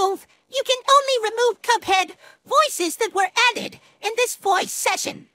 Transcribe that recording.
remove. You can only remove Cuphead voices that were added in this voice session.